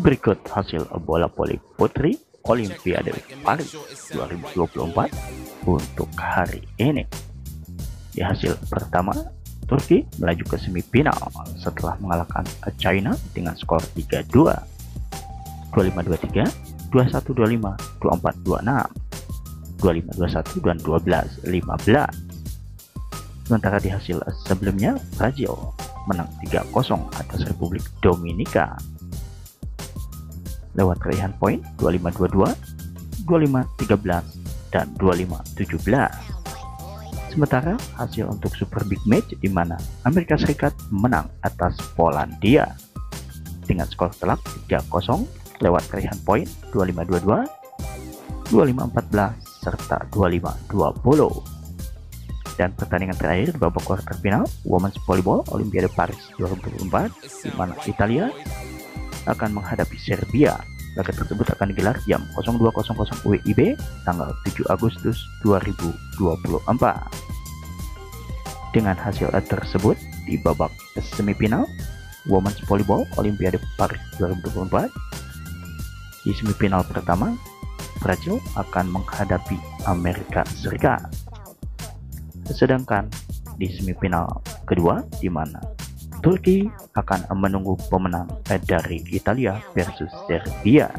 Berikut hasil bola voli putri Olimpiade Paris 2024 untuk hari ini. Di hasil pertama, Turki melaju ke semifinal setelah mengalahkan China dengan skor 3-2, 25-23, 21-25, 24-26, 25-21 dan 12-15. Sementara di hasil sebelumnya, Brazil menang 3-0 atas Republik Dominika lewat raihan poin 25-22, 25-13, dan 25-17. Sementara hasil untuk Super Big Match di mana Amerika Serikat menang atas Polandia dengan skor telak 3-0 lewat raihan poin 25-22, 25-14, serta 25-20 dan pertandingan terakhir babak quarter final Women's Volleyball Olimpiade Paris 2024 di mana Italia akan menghadapi Serbia. Laga tersebut akan digelar jam 02.00 WIB tanggal 7 Agustus 2024. Dengan hasil tersebut di babak semifinal Women's Volleyball Olimpiade Paris 2024 di semifinal pertama Brazil akan menghadapi Amerika Serikat. Sedangkan di semifinal kedua di mana Turki akan menunggu pemenang dari Italia versus Serbia